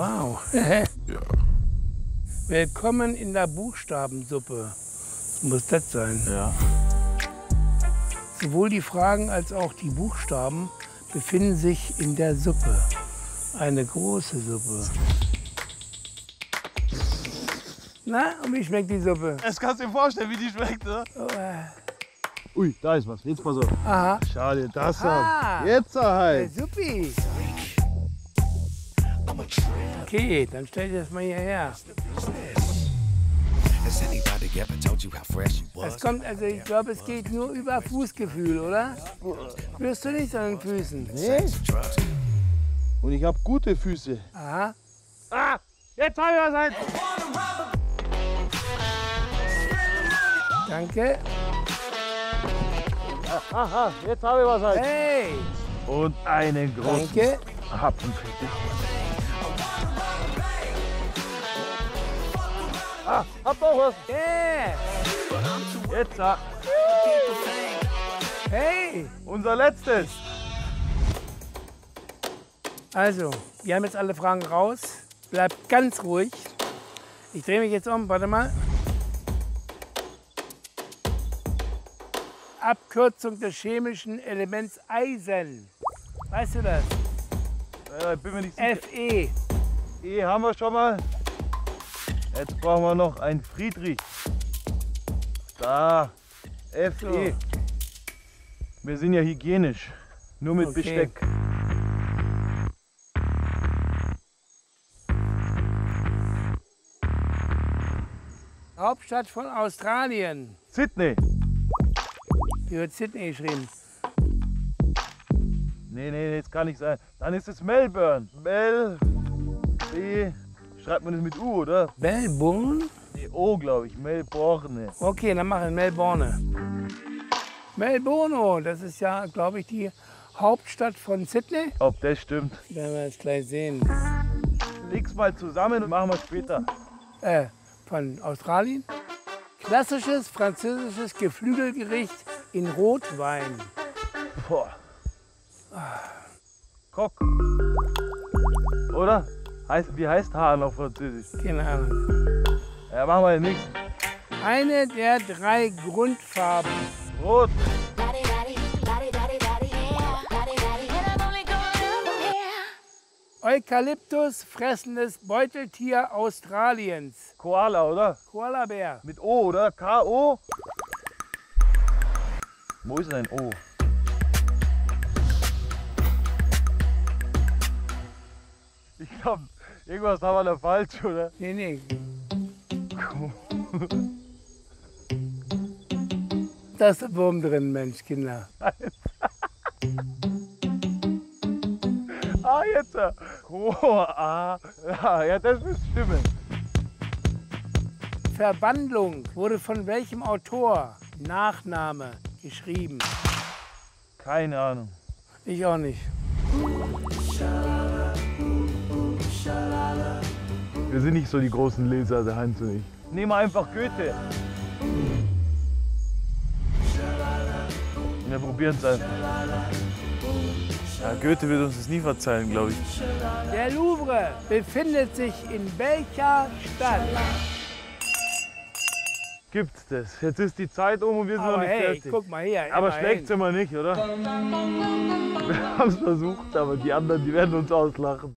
Wow. Willkommen in der Buchstabensuppe. Muss das sein? Ja. Sowohl die Fragen als auch die Buchstaben befinden sich in der Suppe. Eine große Suppe. Na, und wie schmeckt die Suppe? Das kannst du dir vorstellen, wie die schmeckt, ne? Oh, äh, Ui, da ist was. Jetzt pass auf. aha. Schade, das Ah. hat. Jetzt halt. Suppi. Okay, dann stell dir das mal hierher. Has anybody ever told you how fresh you was? Es kommt, also ich glaube, es geht nur über Fußgefühl, oder? Spürst du nicht an den Füßen? Nee. Und ich habe gute Füße. Aha. Ah, jetzt habe ich was halt. Danke. Aha, jetzt habe ich was halt. Hey, Und einen großen danke. Hapfenfett. Ah, hab doch was. Yeah. Jetzt, ah, Hey. unser letztes. Also, wir haben jetzt alle Fragen raus. Bleibt ganz ruhig. Ich drehe mich jetzt um. Warte mal. Abkürzung des chemischen Elements Eisen. Weißt du das? Ja, ich bin mir nicht sicher. Fe. E haben wir schon mal. Jetzt brauchen wir noch ein Friedrich. Da. Fe. So. Wir sind ja hygienisch. Nur mit Okay. Besteck. Hauptstadt von Australien. Sydney. Hier wird Sydney geschrieben. Nee, nee, nee, das kann nicht sein. Dann ist es Melbourne. Mel. B. Schreibt man das mit U, oder? Melbourne? Nee, O, glaube ich. Melbourne. Okay, dann machen wir Melbourne. Melbourne, das ist ja, glaube ich, die Hauptstadt von Sydney. Ob das stimmt. Werden wir jetzt gleich sehen. Leg's mal zusammen und machen wir später. Äh, von Australien. Klassisches französisches Geflügelgericht in Rotwein. Boah. Cock. Oder? Heißt, wie heißt Hahn auf Französisch? Keine Ahnung. Ja, machen wir nichts. Eine der drei Grundfarben. Rot. Eukalyptus fressendes Beuteltier Australiens. Koala, oder? Koalabär. Mit O, oder? K-O? Wo ist denn ein O? Ich glaube, irgendwas haben wir da falsch, oder? Nee, nee. Da ist der Wurm drin, Mensch, Kinder. Ah, jetzt. äh. Koa. Ja, das müsste stimmen. Verwandlung wurde von welchem Autor? Nachname geschrieben. Keine Ahnung. Ich auch nicht. Wir sind nicht so die großen Leser, der Heinz und ich. Nehmen wir einfach Goethe. Wir probieren es einfach. Ja, Goethe wird uns das nie verzeihen, glaube ich. Der Louvre befindet sich in welcher Stadt? Gibt's das? Jetzt ist die Zeit um und wir sind noch Aber nicht hey, fertig. guck mal hier. aber schlecht sind wir nicht, oder? Wir haben es versucht, aber die anderen, die werden uns auslachen.